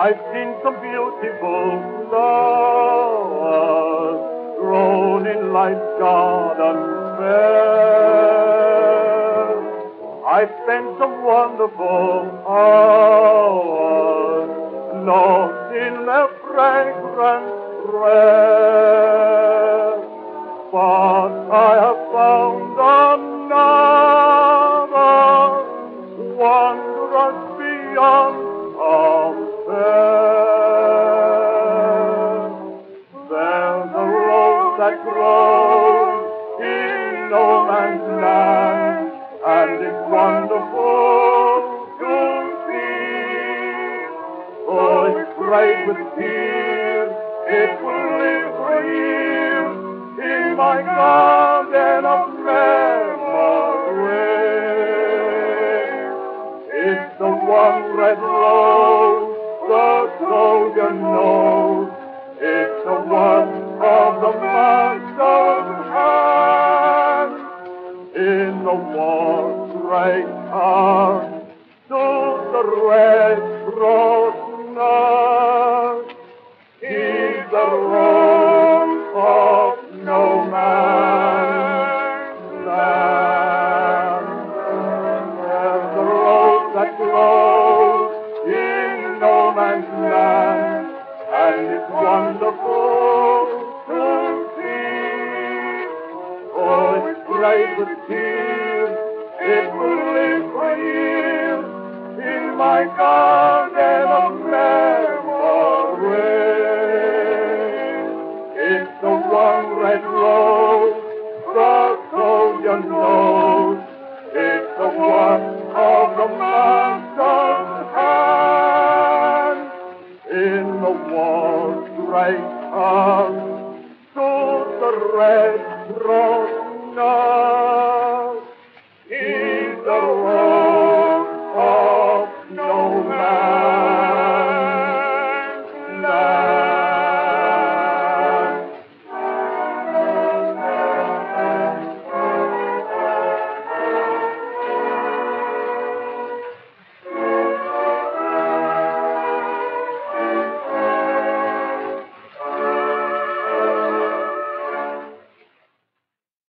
I've seen some beautiful flowers grown in life's garden fair. I've spent some wonderful hours lost in their fragrance rare. But I have found another wondrous beyond There's a rose that grows in no man's land, and it's wonderful to see. Oh, it's bright with tears, it will live for years in my garden of memory. It's the one red rose wonderful to see. Oh, it's bright with tears, my garden of memory. It's the one red rose the soldier knows. It's the one of the master's hand. In the war's great heart stood the Red Cross.